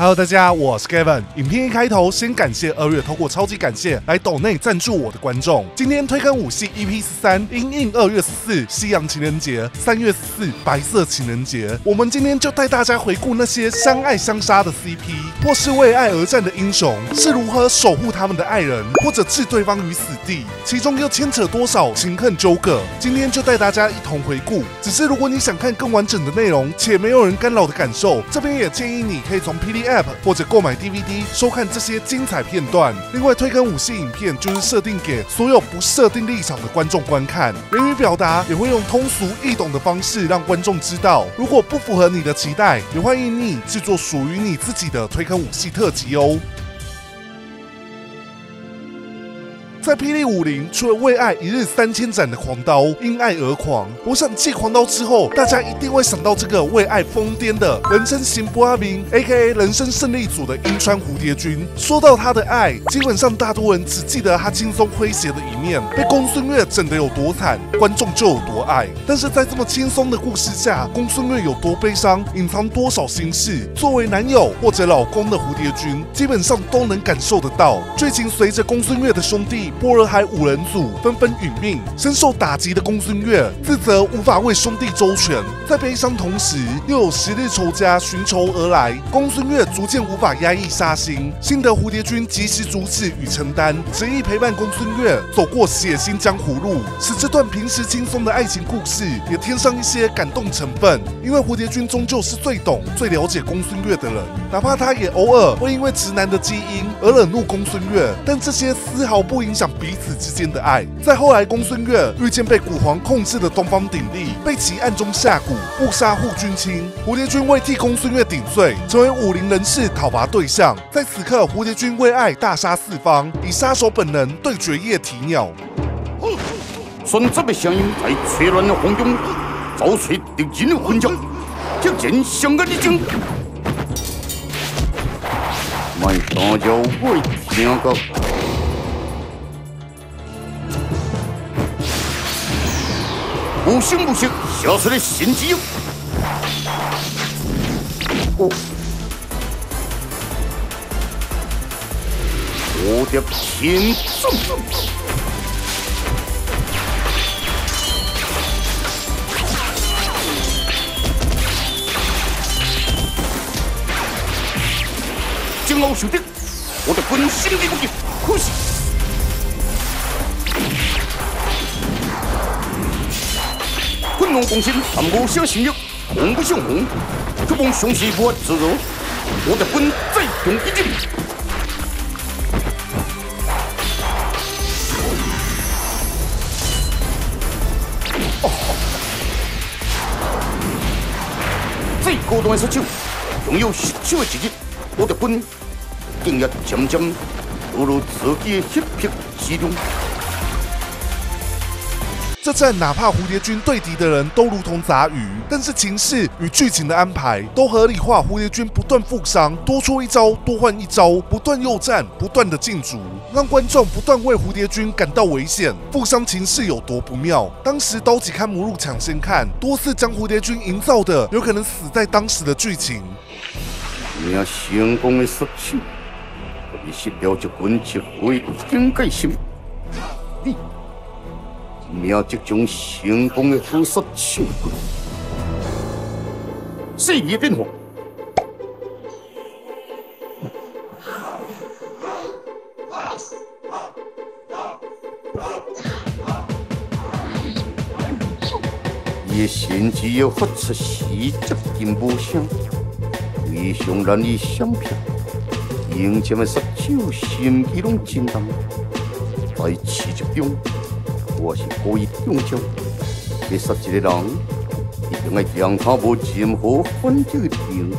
Hello，大家，我是 Kevin。影片一开头，先感谢二月透过超级感谢来抖内赞助我的观众。今天推更五系 EP 十三，因应二月十四西洋情人节，三月十四白色情人节，我们今天就带大家回顾那些相爱相杀的 CP，或是为爱而战的英雄是如何守护他们的爱人，或者置对方于死地，其中又牵扯多少情恨纠葛。今天就带大家一同回顾。只是如果你想看更完整的内容，且没有人干扰的感受，这边也建议你可以从 PDF。App 或者购买 DVD 收看这些精彩片段。另外，推坑五系影片就是设定给所有不设定立场的观众观看，言语表达也会用通俗易懂的方式让观众知道。如果不符合你的期待，也欢迎你制作属于你自己的推坑五系特辑哦。在霹雳武林，除了为爱一日三千斩的狂刀，因爱而狂，我想继狂刀之后，大家一定会想到这个为爱疯癫的人称行不阿明 （A.K.A. 人生胜利组）的樱川蝴蝶君。说到他的爱，基本上大多人只记得他轻松诙谐的一面，被公孙越整得有多惨，观众就有多爱。但是在这么轻松的故事下，公孙越有多悲伤，隐藏多少心事，作为男友或者老公的蝴蝶君，基本上都能感受得到。剧情随着公孙越的兄弟。波尔海五人组纷纷殒命，深受打击的公孙越自责无法为兄弟周全，在悲伤同时又有十日仇家寻仇而来，公孙越逐渐无法压抑杀心，幸得蝴蝶君及时阻止与承担，执意陪伴公孙越走过血腥江湖路，使这段平时轻松的爱情故事也添上一些感动成分。因为蝴蝶君终究是最懂、最了解公孙越的人，哪怕他也偶尔会因为直男的基因而惹怒公孙越，但这些丝毫不影响。彼此之间的爱。在后来，公孙越遇见被古皇控制的东方鼎立，被其暗中下蛊，误杀护军卿。蝴蝶君为替公孙越顶罪，成为武林人士讨伐对象。在此刻，蝴蝶君为爱大杀四方，以杀手本能对决夜啼鸟。孙子的声音在吹乱的风中，照吹敌人的魂魄，突然相安的惊。卖大叫会听个。无声无息消失的新基友，我我的天尊，惊傲兄弟，我的本心的武器，可惜。奋龙攻心，但无小心肉，红不像红，可望雄狮不自如，我的本再用一剑。最高端的杀手，拥有十手的技艺，我的本竟也渐渐落入自己的血癖之中。这战哪怕蝴蝶君对敌的人都如同杂鱼，但是情势与剧情的安排都合理化。蝴蝶君不断负伤，多出一招多换一招，不断诱战，不断的进逐，让观众不断为蝴蝶君感到危险。负伤情势有多不妙？当时刀戟看母入抢先看，多次将蝴蝶君营造的有可能死在当时的剧情。你要成功的失去，你失了就滚去回应该行。你。命即将成功的屠杀手段，四野变化，伊甚至要发出死接金无声，非常难以想象，迎接的杀手心机拢真重，在刺激中。我是故意中招，要杀一个人，一定要让他无任何反击的能力。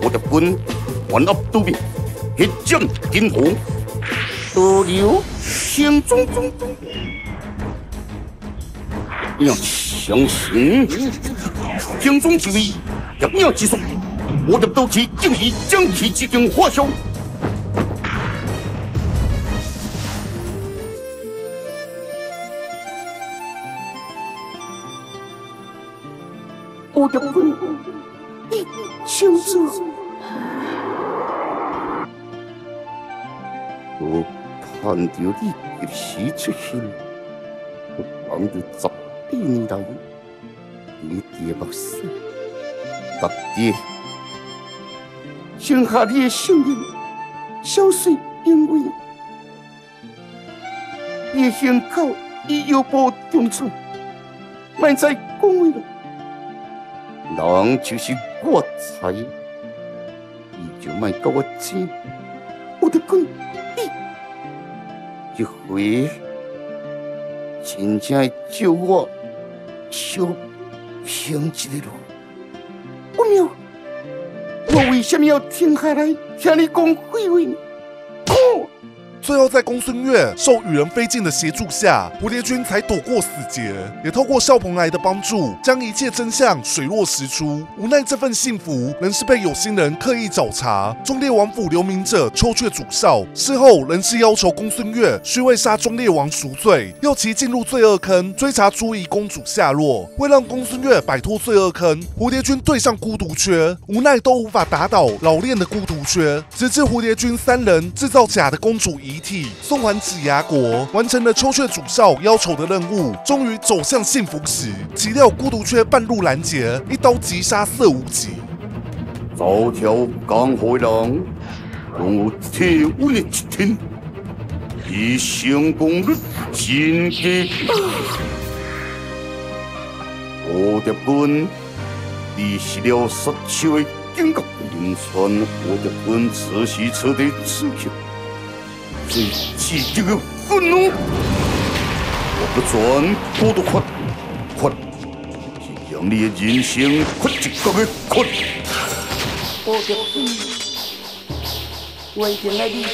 我的本万恶都灭，血战天火，多流天中中中。要相信天中之威，一秒之速，我的斗气竟已将其几经化消。我的魂，救主，我盼着你及时出现，我望着十几年来，你爹目死，大爹剩下你的性命，消失因为你的胸口已腰部中创，莫再讲话人就是我猜，你就莫跟我争，我得讲。一回，真正会叫我小平一的路。不妙，我为什么要停下来听你讲废话？最后，在公孙越受羽人飞进的协助下，蝴蝶君才躲过死劫，也透过少鹏来的帮助，将一切真相水落石出。无奈这份幸福仍是被有心人刻意找茬。忠烈王府留名者抽却主少，事后仍是要求公孙越需为杀忠烈王赎罪，要其进入罪恶坑追查朱怡公主下落。为让公孙越摆脱罪恶坑，蝴蝶君对上孤独缺，无奈都无法打倒老练的孤独缺，直至蝴蝶君三人制造假的公主遗。体送还紫牙国，完成了秋雀主少要求的任务，终于走向幸福时，岂料孤独却半路拦截，一刀击杀色无极。走条江湖人，共有铁威一天，以成功率真高。蝴蝶君，你是了杀手的警告，林川蝴蝶君此时此地此刻。最刺激的愤怒，我不转孤独困，困是让你的人生困一个的困。我的困，我已经来离开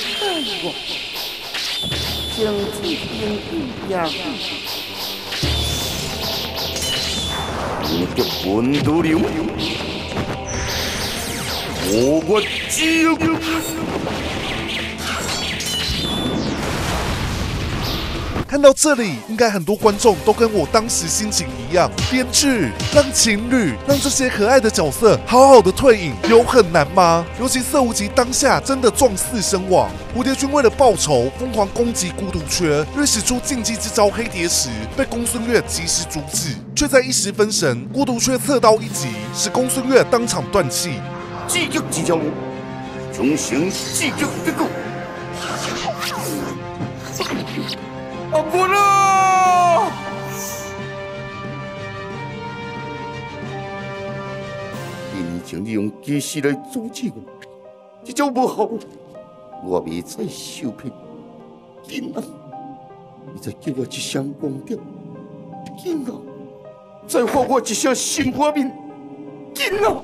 我，将这边压住。我的温度流，我我只有。看到这里，应该很多观众都跟我当时心情一样。编剧让情侣让这些可爱的角色好好的退隐，有很难吗？尤其色无极当下真的撞死身亡，蝴蝶君为了报仇疯狂攻击孤独缺，欲使出禁忌之招黑蝶时，被公孙越及时阻止，却在一时分神，孤独缺侧刀一击，使公孙越当场断气。积极即将重新积极结果。阿婆啦！以前你用计时来阻止我，这种不好，我未再受骗。今啊，你再给我一声光调，今啊，再还我一声新花面，今啊！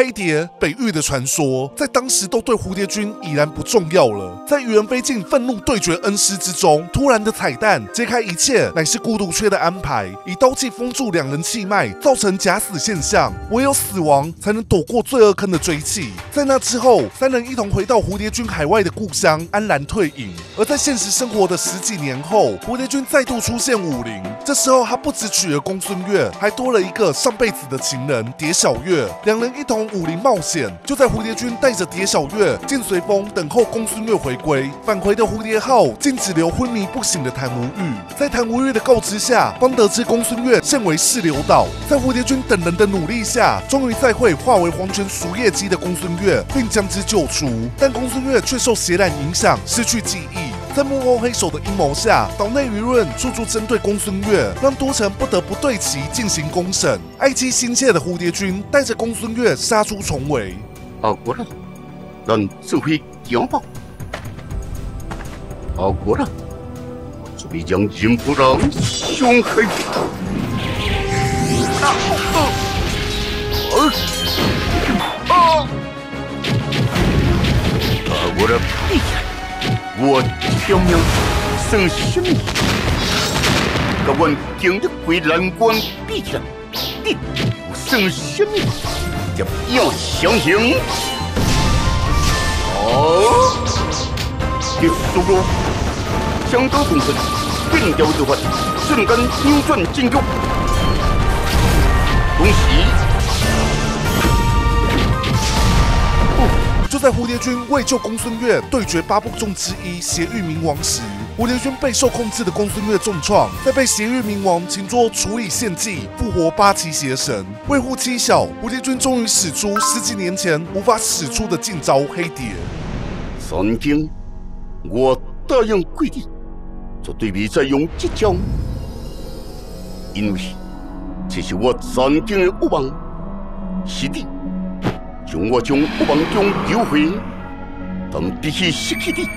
黑蝶北域的传说，在当时都对蝴蝶君已然不重要了。在羽人飞进愤怒对决恩师之中，突然的彩蛋揭开一切，乃是孤独缺的安排，以刀气封住两人气脉，造成假死现象。唯有死亡才能躲过罪恶坑的追击。在那之后，三人一同回到蝴蝶君海外的故乡，安然退隐。而在现实生活的十几年后，蝴蝶君再度出现武林。这时候，他不止娶了公孙月，还多了一个上辈子的情人蝶小月。两人一同。武林冒险，就在蝴蝶君带着蝶小月剑随风等候公孙越回归。返回的蝴蝶号竟只留昏迷不醒的谭无欲。在谭无欲的告知下，方得知公孙越现为四流岛。在蝴蝶君等人的努力下，终于再会化为黄泉熟叶姬的公孙越，并将之救出。但公孙越却受血染影响，失去记忆。在幕后黑手的阴谋下，岛内舆论处处针对公孙越，让都城不得不对其进行公审。爱妻心切的蝴蝶君带着公孙越杀出重围。好过了，让指挥强暴。好过了，准备将金不让凶狠。啊啊啊！好过了，我。小命算什么？甲阮经历过难关比起来，你算什么？接要相形。哦，结束了，相当平顺，变调之法，瞬间扭转战局。恭喜！就在蝴蝶君为救公孙越对决八部众之一邪域冥王时，蝴蝶君备受控制的公孙越重创，在被邪域冥王请作处理献祭，复活八岐邪神。为护妻小，蝴蝶君终于使出十几年前无法使出的劲招黑蝶。曾经我答应过你，绝对别再用这招，因为这是我曾经的欲望，是你将我从欲望中救回，但比起失去你，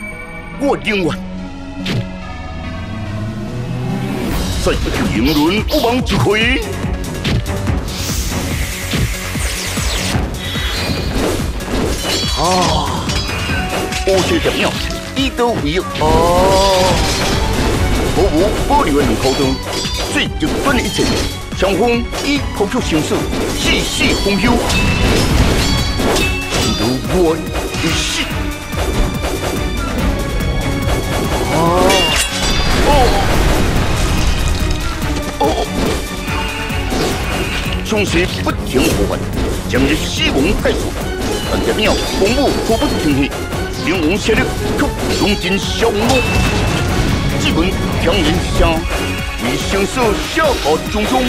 我宁愿再沉沦欲望之回。啊！乌石条鸟，一刀为一哦。我无保留的口刀，最极端的一切，相逢以口出相守，世事风休。如我一死。哦哦哦！凶势不停呼唤，将这死亡带走。但这鸟公母可不停息。灵王势力却用尽消亡，只闻强人之声，为生死消耗重重。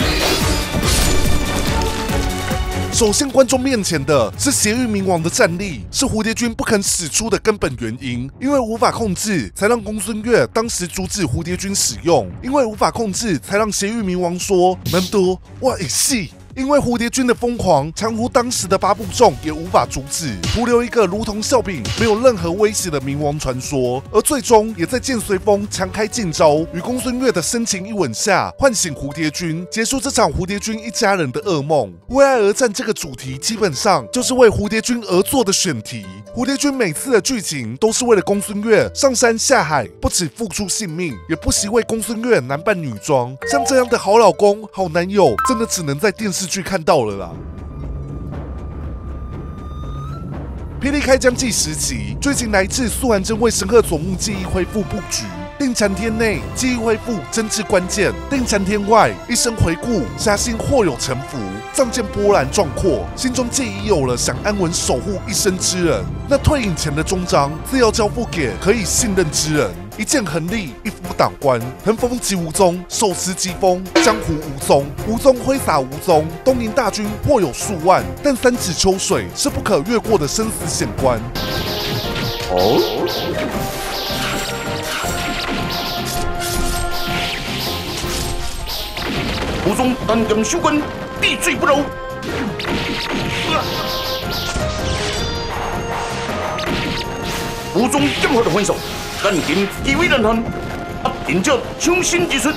首先，观众面前的是邪域冥王的战力，是蝴蝶君不肯使出的根本原因。因为无法控制，才让公孙越当时阻止蝴蝶君使用；因为无法控制，才让邪域冥王说：“门多，我一戏。”因为蝴蝶君的疯狂，强如当时的八部众也无法阻止，徒留一个如同笑柄、没有任何威胁的冥王传说。而最终也在剑随风强开劲招，与公孙越的深情一吻下，唤醒蝴蝶君，结束这场蝴蝶君一家人的噩梦。为爱而战这个主题，基本上就是为蝴蝶君而做的选题。蝴蝶君每次的剧情都是为了公孙越上山下海，不止付出性命，也不惜为公孙越男扮女装。像这样的好老公、好男友，真的只能在电视。剧看到了啦！霹雳开疆纪时期，最近来自素还真为神鹤佐木记忆恢复布局。定禅天内记忆恢复真挚关键，定禅天外一生回顾，侠心或有沉浮，仗剑波澜壮阔，心中既已有了想安稳守护一生之人，那退隐前的终章自要交付给可以信任之人。一剑横立，一夫挡关，横风即无踪，手持疾风，江湖无踪，无踪挥洒无踪。东瀛大军或有数万，但三尺秋水是不可越过的生死险关。哦，武松单剑修关，必罪不饶。无踪剑法的分手。但凭地位难汉，压定者强心之术。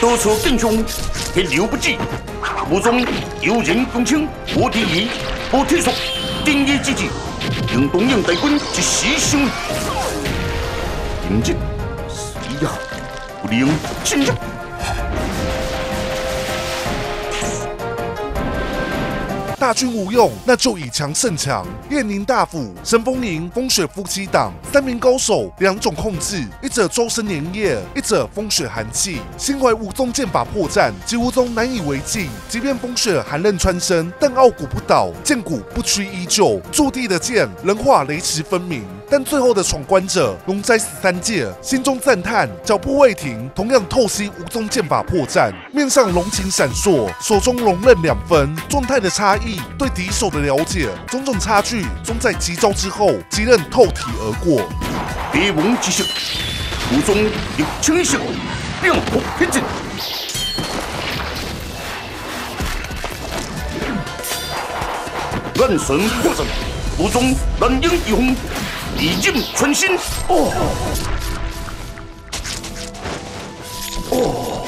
多处英雄血流不止，武中有人共称无敌意、无退缩，定义之际，用东洋大军一时相。今日谁呀？不能进入。大军无用，那就以强胜强。燕宁大府、神风营、风雪夫妻档三名高手，两种控制：一者周身粘液，一者风雪寒气。心怀无宗剑法破绽，及武宗难以为继。即便风雪寒刃穿身，但傲骨不倒，剑骨不屈依旧。驻地的剑，人化雷池分明。但最后的闯关者龙斋死三界，心中赞叹，脚步未停，同样透析无宗剑法破绽，面上龙情闪烁，手中龙刃两分，状态的差异。对敌手的了解，种种差距，终在急招之后，即刃透体而过。帝王之术，武宗有清秀，变破天阵。万神破阵，武宗难应一锋，力尽全心。哦哦。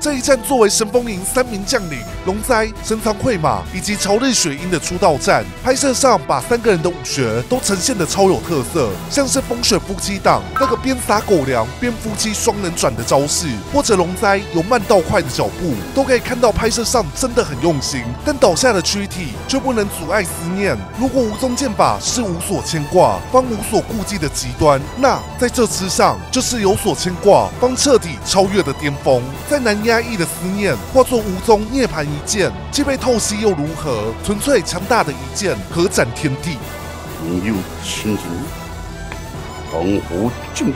这一战作为神风营三名将领龙灾、深仓会马以及朝日雪鹰的出道战，拍摄上把三个人的武学都呈现的超有特色，像是风雪夫妻档那个边撒狗粮边夫妻双人转的招式，或者龙灾有慢到快的脚步，都可以看到拍摄上真的很用心。但倒下的躯体却不能阻碍思念。如果无宗剑法是无所牵挂，方无所顾忌的极端，那在这之上就是有所牵挂，方彻底超越的巅峰。再难压抑的思念，化作无宗涅槃一剑，既被透析又如何？纯粹强大的一剑，可斩天地。朋友亲人，江湖正义，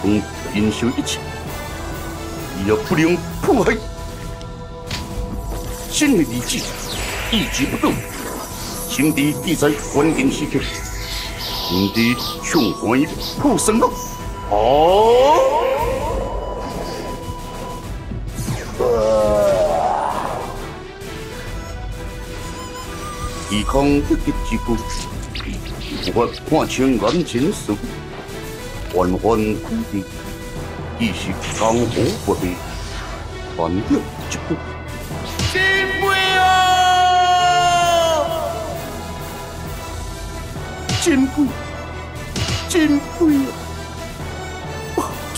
同忍受一切，也不能迫害。新的理智，意志不动，心地地在关键时刻，心地向怀破生路！哦。一空一敌之故，无法看清眼前事，缓缓苦地，意识江湖不灭，反了一步。金贵啊！金贵，金贵啊！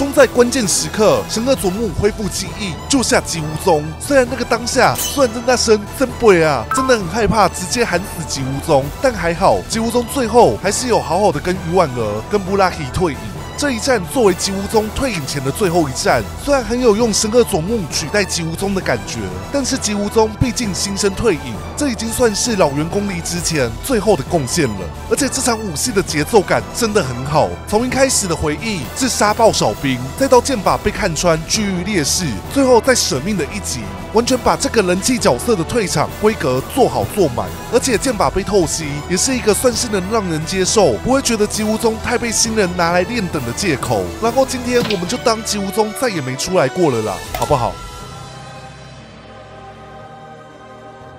终在关键时刻，神恶佐木恢复记忆，救下吉无宗。虽然那个当下，虽然那声真鬼啊，真的很害怕，直接喊死吉无宗，但还好，吉无宗最后还是有好好的跟于婉儿、跟布拉希退隐。这一战作为吉无宗退隐前的最后一战，虽然很有用神恶佐木取代吉无宗的感觉，但是吉无宗毕竟新生退隐，这已经算是老员工离职前最后的贡献了。而且这场武戏的节奏感真的很好，从一开始的回忆至杀爆小兵，再到剑法被看穿居于劣势，最后再舍命的一击，完全把这个人气角色的退场规格做好做满。而且剑法被透析，也是一个算是能让人接受，不会觉得吉无宗太被新人拿来练等的。借口，然后今天我们就当吉无宗再也没出来过了啦，好不好？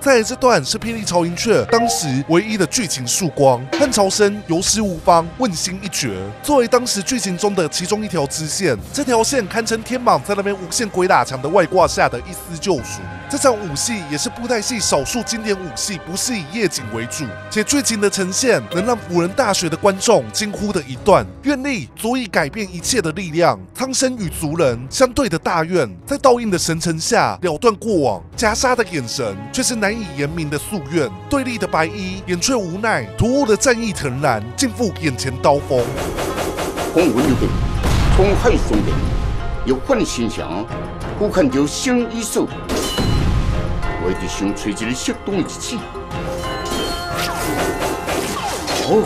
在这段是霹雳朝云雀当时唯一的剧情曙光，汉朝生游失无方，问心一绝。作为当时剧情中的其中一条支线，这条线堪称天蟒在那边无限鬼打墙的外挂下的一丝救赎。这场武戏也是布袋戏少数经典武戏，不是以夜景为主，且剧情的呈现能让辅仁大学的观众惊呼的一段：愿力足以改变一切的力量。苍生与族人相对的大愿，在倒映的神城下了断过往，袈裟的眼神却是难难以言明的夙愿。对立的白衣眼却无奈，突兀的战意腾然，尽付眼前刀锋。风云有变，冲海松变，有换心祥，忽看到星衣手。我一直想找一个适当的日子。哦，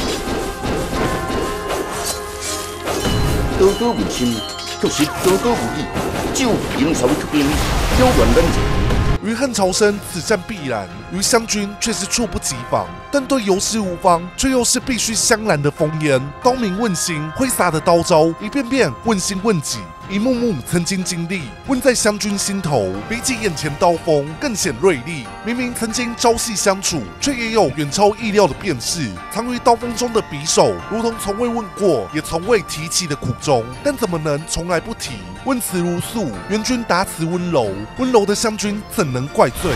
刀刀无心，就是刀刀无意，就营朝一边，刁乱人情。于恨朝生，此战必然；于湘军却是猝不及防。但对游师无方，却又是必须香兰的烽烟。刀明问心，挥洒的刀招，一遍遍问心问己。一幕幕曾经经历，问在湘军心头，比起眼前刀锋更显锐利。明明曾经朝夕相处，却也有远超意料的变势。藏于刀锋中的匕首，如同从未问过，也从未提起的苦衷。但怎么能从来不提？问辞如诉，援军答辞温柔，温柔的湘军怎能怪罪？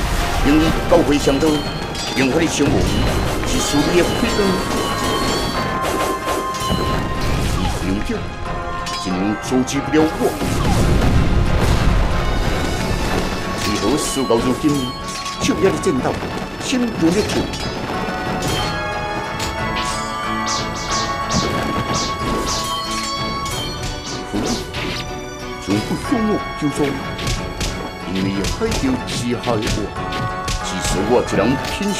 因高回相斗，用他的相谋是输你的亏阻止不了我，为何事到如今，手下的战斗心如烈火？夫子，从不说我就说，因为海钓之下的我，只是我一人偏向。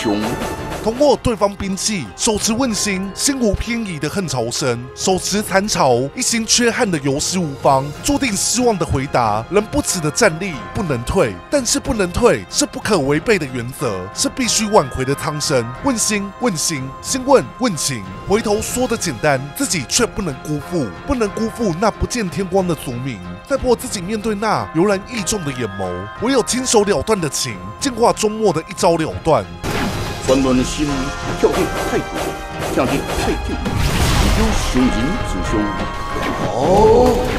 通过对方兵器，手持问心，心无偏移的恨朝生，手持残巢，一心缺憾的游失无方，注定失望的回答，人不耻的战力不能退，但是不能退是不可违背的原则，是必须挽回的苍生。问心，问心，心问问情，回头说的简单，自己却不能辜负，不能辜负那不见天光的族民，再迫自己面对那油然意重的眼眸，唯有亲手了断的情，进化终末的一招了断。阮们的心跳得太快，跳得太久，有伤人之伤。哦。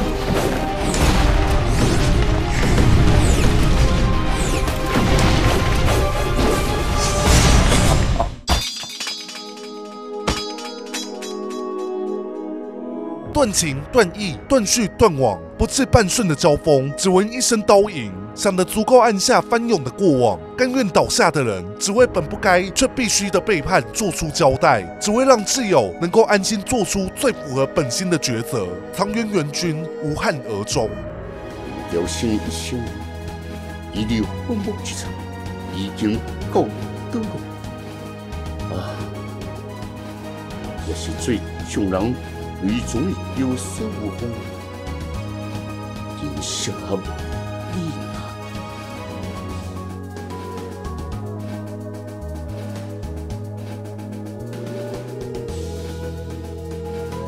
断情、断义、断续、断网，不至半瞬的交锋，只闻一声刀影，想得足够按下翻涌的过往，甘愿倒下的人，只为本不该却必须的背叛做出交代，只为让挚友能够安心做出最符合本心的抉择。长渊元君无憾而终。有生一生，一流荒漠之场，已经告得了。啊，也是最上人为总的有色无风，真适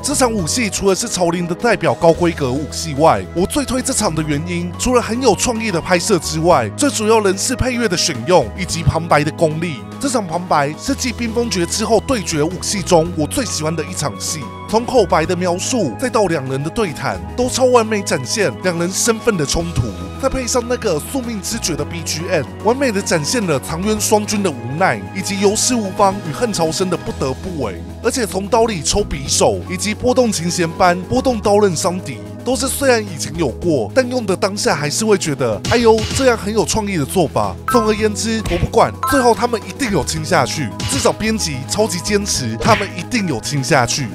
这场武戏除了是朝林的代表高规格武戏外，我最推这场的原因，除了很有创意的拍摄之外，最主要仍是配乐的选用以及旁白的功力。这场旁白是继冰封诀之后对决武戏中我最喜欢的一场戏，从口白的描述再到两人的对谈，都超完美展现两人身份的冲突。再配上那个宿命之诀的 BGM，完美的展现了长渊双军的无奈，以及游氏无方与恨朝生的不得不为。而且从刀里抽匕首，以及拨动琴弦般拨动刀刃伤敌，都是虽然以前有过，但用的当下还是会觉得，哎呦，这样很有创意的做法。总而言之，我不管，最后他们一定有亲下去，至少编辑超级坚持，他们一定有亲下去。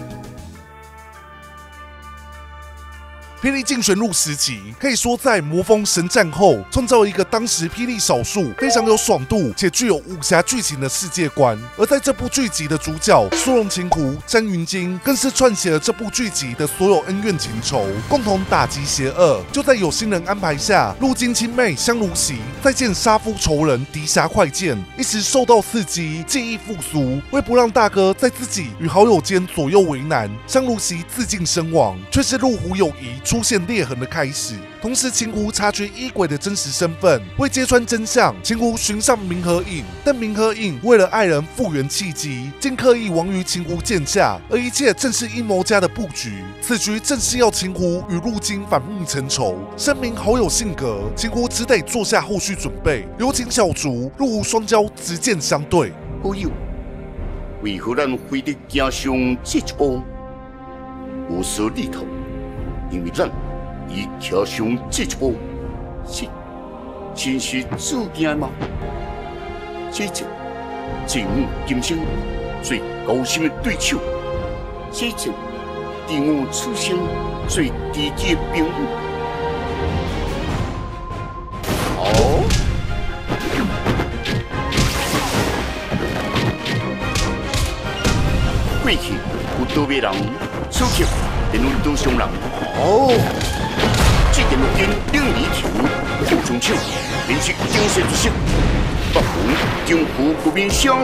霹雳竞选入时期，可以说在魔风神战后，创造一个当时霹雳少数非常有爽度且具有武侠剧情的世界观。而在这部剧集的主角苏荣琴湖、詹云京，更是串写了这部剧集的所有恩怨情仇，共同打击邪恶。就在有心人安排下，陆金亲妹香如席再见杀夫仇人狄侠快剑，一时受到刺激，记忆复苏。为不让大哥在自己与好友间左右为难，香如席自尽身亡，却是路虎友谊。出现裂痕的开始，同时秦湖察觉衣鬼的真实身份，为揭穿真相，秦湖寻上明和影，但明和影为了爱人复原契机，竟刻意亡于秦湖剑下，而一切正是阴谋家的布局。此局正是要秦湖与陆金反目成仇。声明好友性格，秦湖只得做下后续准备。有请小卒陆无双骄直剑相对。好友，为何咱非得走上这一步？无所利头。因为咱已踏上这一步，是真是注定的吗？这次正午今生最高深的对手，这次第五此生最知己的朋友。好，过去有多位人，此刻连阮都上人。哦，这件陆金领礼球，护中手，连续精神之色，北红江湖不面香。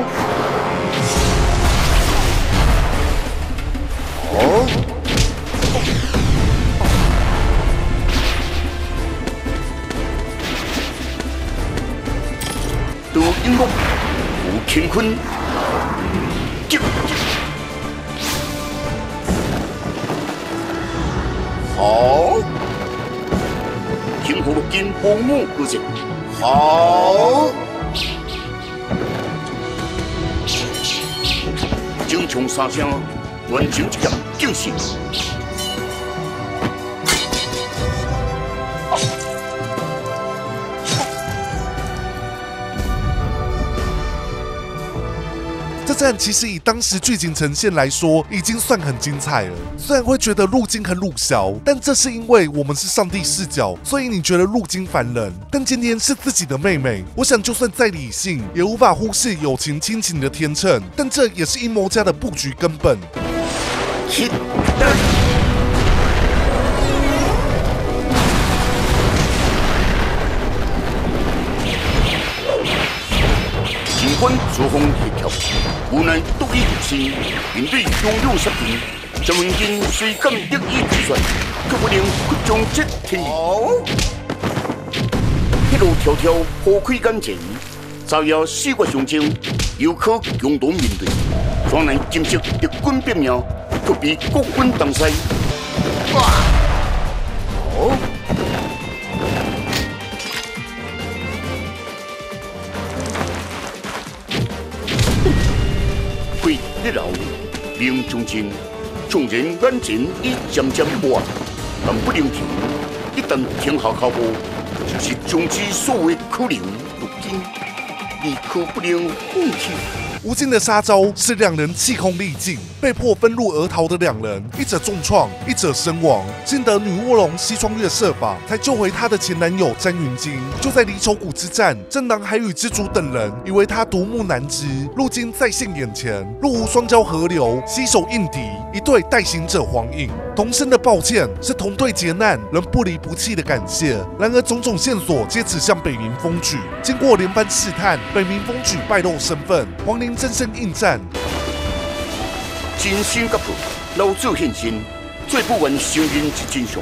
哦，杜英木，吴乾坤，好，金虎金风木歌者，好，精通三声，完成一项惊喜。但其实以当时剧情呈现来说，已经算很精彩了。虽然会觉得陆金很鲁小，但这是因为我们是上帝视角，所以你觉得陆金烦人。但今天是自己的妹妹，我想就算再理性，也无法忽视友情亲情的天秤。但这也是阴谋家的布局根本。尽管作风协调，无奈独立独行，面对汹涌杀敌，张文金虽敢得意之算，却不能不将这天意。一路迢迢破开眼前，遭遇四国相争，又可共同面对，双人今夕敌军变命，却比国军当西。哇！哦。日后命中间，纵然眼前已渐渐无暗，但不能停。一旦停下脚步，就是终止所有可能。如今，你可不能放弃。无尽的杀招使两人气空力尽，被迫分路而逃的两人，一者重创，一者身亡。幸得女卧龙西窗月设法，才救回她的前男友詹云金。就在离愁谷之战，正当海与之主等人以为他独木难支，如今再现眼前，若无双交河流，携手应敌，一对代行者黄影。同声的抱歉，是同队劫难仍不离不弃的感谢。然而种种线索皆指向北冥风举。经过连番试探，北冥风举败露身份，黄陵真身应战。真心急迫，老祖现身，最不愿承认之真相，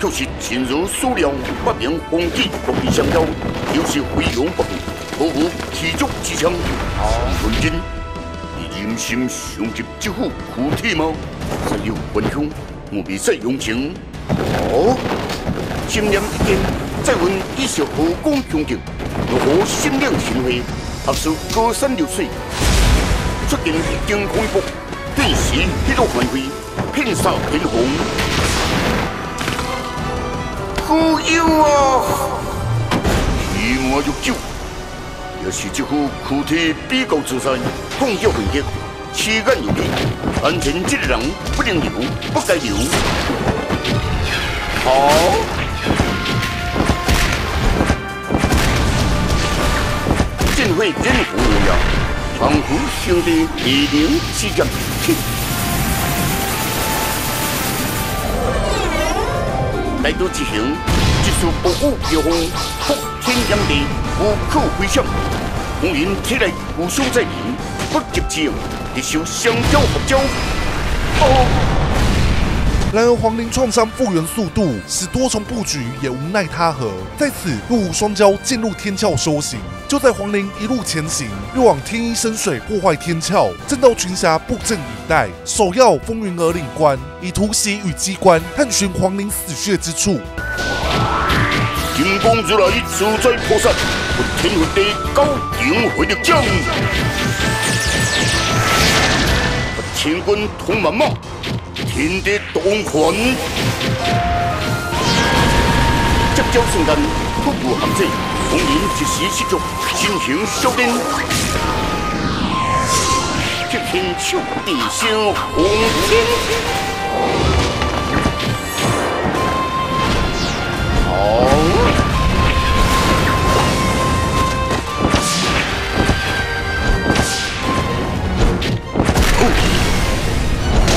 却是真如数量不明风纪各地相交，又是飞扬不平，毫无气足之枪。如今，你忍心伤及这副躯体吗？再有分凶。我必再用情，哦，心念一坚，再问以是何光强劲，如何心领神会，合是高山流水，出尽惊空一搏，顿时一路繁辉，片杀天虹。忽悠啊！一马入酒，也是这副躯体比较自在，痛脚很急。气眼如利，安全这个人不能留，不该留。好，正会人夫模样，仿佛兄弟一灵之间。来到之行，一束暴雨飘风，覆天扬地，无可回想。红颜体内无双在明，不急之用。然而黄陵创伤复原速度使多重布局也无奈他何。在此，入无双骄进入天窍修行。就在黄陵一路前行，欲往天一深水破坏天窍，正道群侠布阵以待，首要风云儿领官以突袭与机关探寻黄陵死穴之处。金光如来自在菩萨，天佛地高顶回的将。千军同万马，天地同宽。接瞬间，突如寒星，红颜一时失足，心情消沉。铁天秋地星红天，好。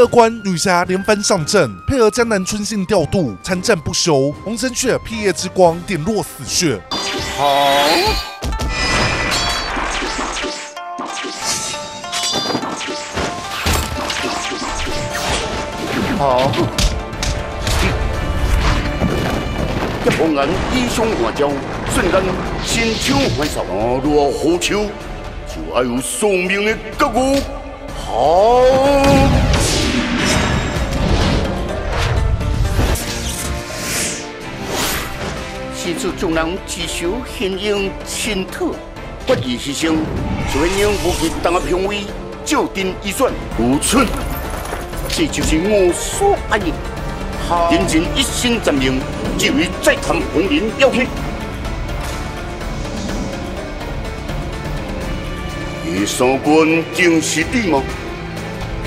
二关，女侠连番上阵，配合江南春信调度，参战不休。红生血辟夜之光点落死穴。好。好，一帮人以胸换交，瞬间心潮翻烧。若何求，就爱有丧命的觉悟。好，四处众人只求显英清透，不义牺牲，全英无极当个评委，就定一算无寸。这就是我所爱的，认尽一生真命，只为再看红颜妖气。第三关定是你吗？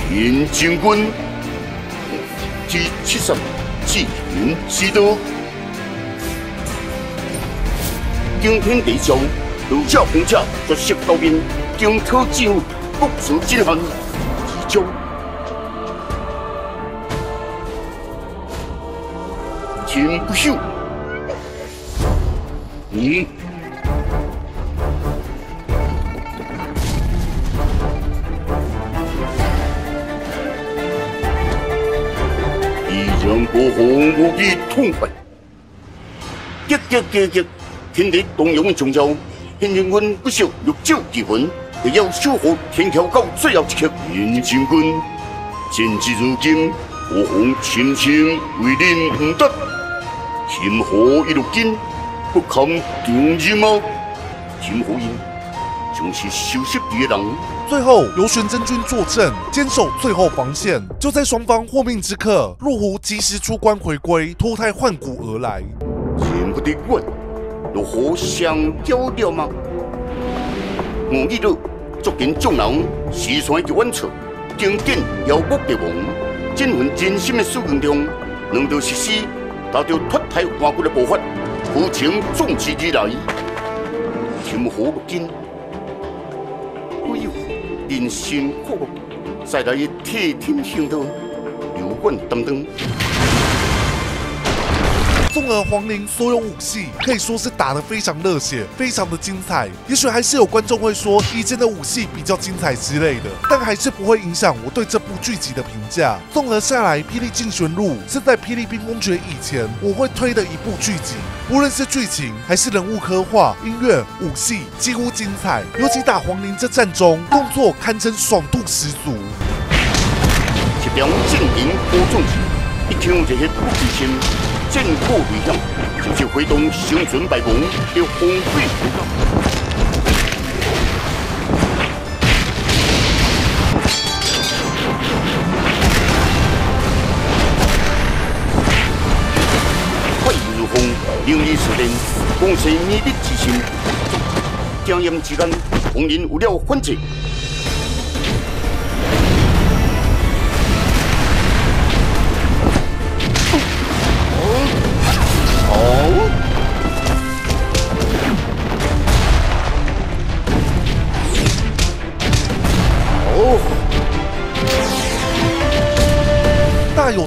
天将军，第七十自云之道，今天地上，卢少红车绝色刀兵，疆土之富，国事之恨，其中。全不休。你。一人不红，不必痛快。接接接接。天地动用的中招，现人军不惜六九之魂，也要守护天桥到最后一刻。现人军，战至如今，罗红深深为您不得，天河一路金，不堪重任吗？天河因就是休息敌人。最后由玄真君坐镇，坚守最后防线。就在双方获命之刻，陆湖及时出关回归，脱胎换骨而来。见不得我，如何相交了吗？我记得捉紧众人，四川一万策，经典遥不别忘。尽份真心的使命中，能够实施达到脱胎换骨的步伐，苦情众志而来，天河如今，唯有人心可乐，再来替天行道，有关等等。综合黄陵所有武戏，可以说是打得非常热血，非常的精彩。也许还是有观众会说以前的武戏比较精彩之类的，但还是不会影响我对这部剧集的评价。综合下来，《霹雳竞选录》是在《霹雳兵公爵》以前我会推的一部剧集，无论是剧情还是人物刻画、音乐、武戏，几乎精彩。尤其打黄陵这战中，动作堪称爽度十足。一两阵营多种，一听这些不敌心。战火回响，就是挥动生存百功的风水图稿。快意如风，凌厉似电，攻势密密之心。江阴之间，红人有了反击。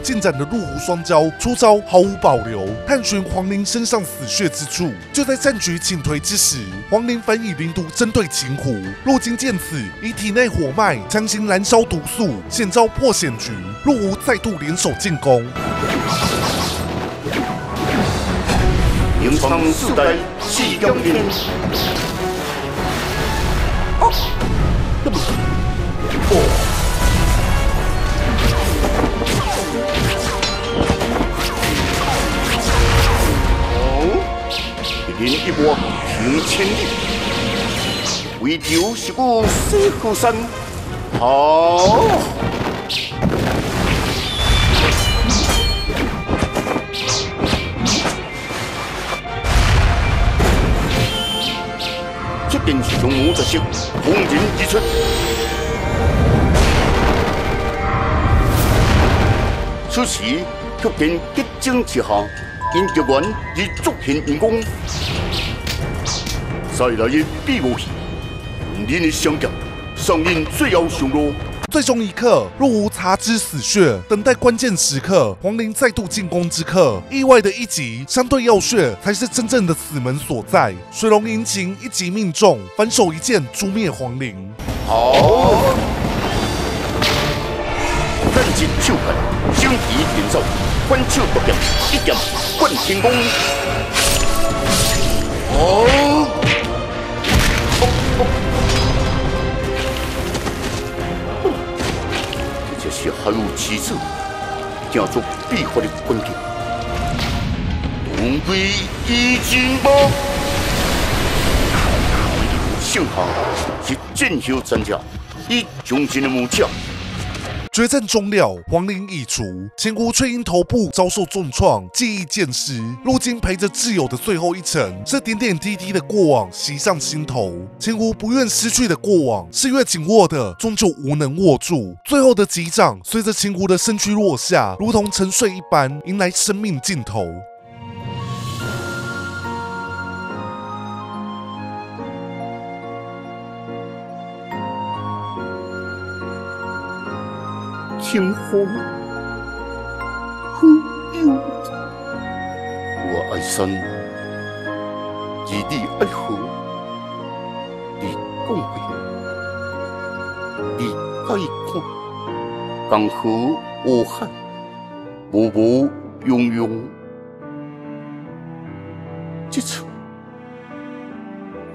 进展的陆湖双骄出招毫无保留，探寻黄陵身上死穴之处。就在战局倾颓之时，黄陵反以灵毒针对秦胡，陆金见此，以体内火脉强行燃烧毒素，险遭破险局。陆湖再度联手进攻。迎窗四代气江天。哦，哦。人一波平千里，为求是故四虎山。好，这便是用武则性，红人之出。此时却见激精之下。因救援以足现因功，再来一比武戏，人的相夹，上演最后上路。最终一刻，若无查知死穴，等待关键时刻，黄陵再度进攻之刻。意外的一击，相对要穴才是真正的死门所在。水龙引擎一击命中，反手一剑诛灭黄陵。好，战绩就看，相提并手。关手夺剑，一剑贯天弓。哦，这就是海陆七子惊出必发的关键。龙归一金宝，幸好是进修专家，以忠心的木匠。决战终了，黄陵已除，秦国却因头部遭受重创，记忆渐失。如今陪着挚友的最后一程，这点点滴滴的过往袭上心头。秦国不愿失去的过往，是越紧握的，终究无能握住。最后的击掌，随着秦国的身躯落下，如同沉睡一般，迎来生命尽头。清风忽悠，我爱山，而你爱河，你讲过，你爱看，江河无海，无无庸庸。这次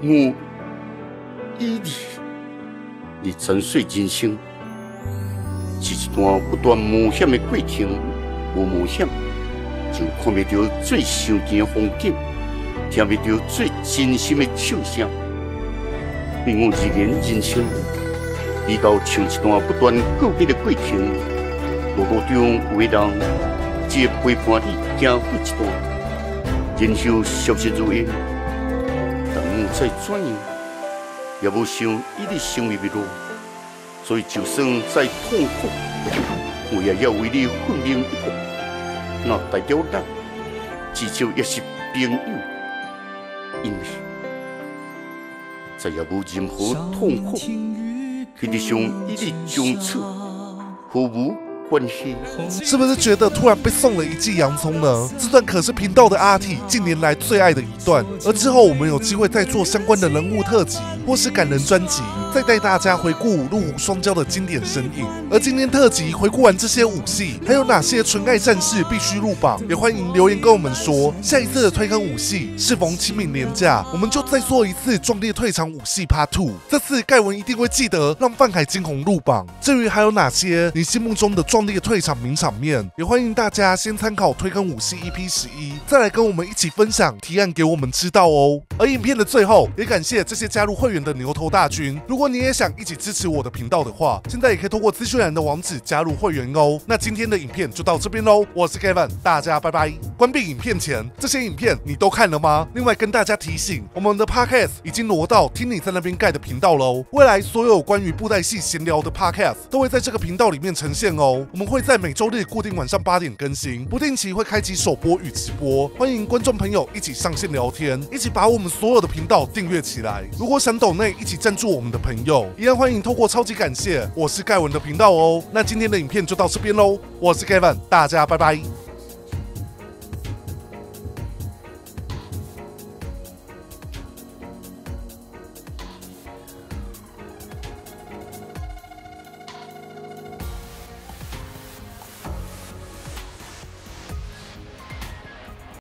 我以你，你沉睡人生，是一段不断冒险的过程。无冒险，就看不到最想见的风景，听不到最真心的笑声。因我一年人生，比较像一段不断告别的过程。路途中有个人，只会陪伴你走过一段。人生熟悉如烟，但我再怎样，也无想与你相依为路。所以，就算再痛苦，我也要为你奋命一搏。那代表咱至少也是朋友，因为再也无任何痛苦，彼此上与你相处，毫无。是不是觉得突然被送了一记洋葱呢？这段可是频道的阿 T 近年来最爱的一段，而之后我们有机会再做相关的人物特辑或是感人专辑。再带大家回顾鹿虎双骄的经典身影，而今天特辑回顾完这些武戏，还有哪些纯爱战士必须入榜？也欢迎留言跟我们说。下一次的推坑武戏是逢清明年假，我们就再做一次壮烈退场武戏 Part Two。这次盖文一定会记得让范海惊鸿入榜。至于还有哪些你心目中的壮烈退场名场面，也欢迎大家先参考推坑武戏 EP 十一，再来跟我们一起分享提案给我们知道哦。而影片的最后，也感谢这些加入会员的牛头大军。如果如果你也想一起支持我的频道的话，现在也可以通过资讯栏的网址加入会员哦。那今天的影片就到这边喽，我是 Kevin，大家拜拜。关闭影片前，这些影片你都看了吗？另外跟大家提醒，我们的 Podcast 已经挪到听你在那边盖的频道喽。未来所有关于布袋戏闲聊的 Podcast 都会在这个频道里面呈现哦。我们会在每周日固定晚上八点更新，不定期会开启首播与直播，欢迎观众朋友一起上线聊天，一起把我们所有的频道订阅起来。如果想抖内一起赞助我们的朋友，朋友，依然欢迎透过超级感谢我是盖文的频道哦。那今天的影片就到这边喽，我是盖文大家拜拜。